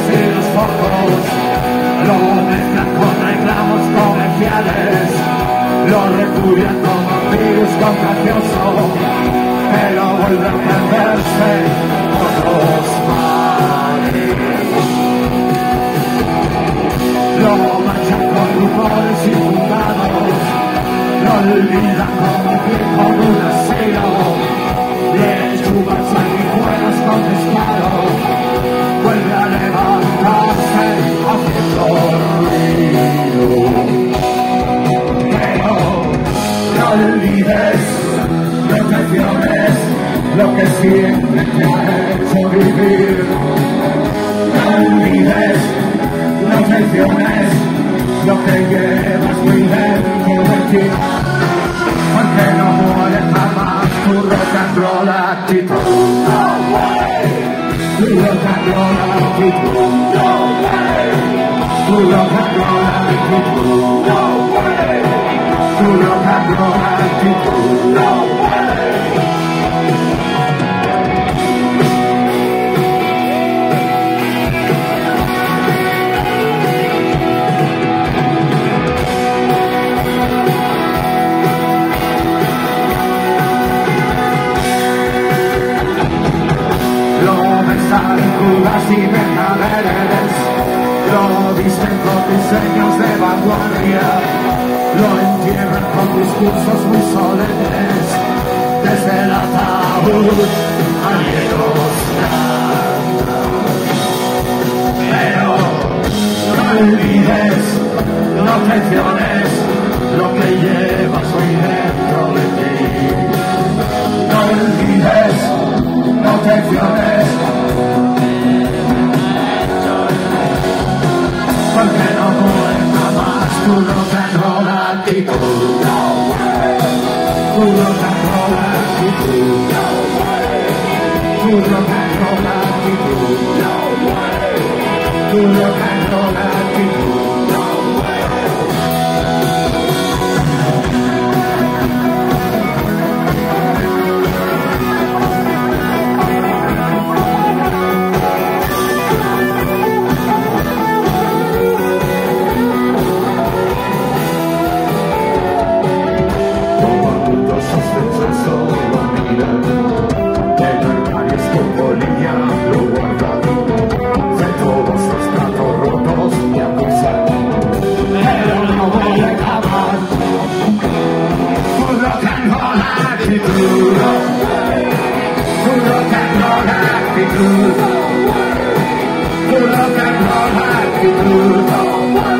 Los focos, lo mezclan con reclamos comerciales, lo repudian como virus contagioso, pero vuelve a perderse por los mares. Lo manchan con rumores infundados, lo olvidan como pie con una lo que siempre te ha hecho vivir. No olvides, no traiciones lo que llevas muy dentro de ti. Porque no muere jamás tu rock and roll. No way. Tu rock and roll. No way. Tu rock and roll. No way. Tu rock and roll. Crudas y mercaderes, lo dicen con diseños de vanguardia, lo entierran con discursos muy solemnes, desde el ataúd alientos Pero no olvides, no traiciones rock and roll actitud. Tu rock and roll actitud. Tu rock and roll actitud. Tu rock and roll actitud. Roll actitud Tu rock and roll actitud Tu rock and roll actitud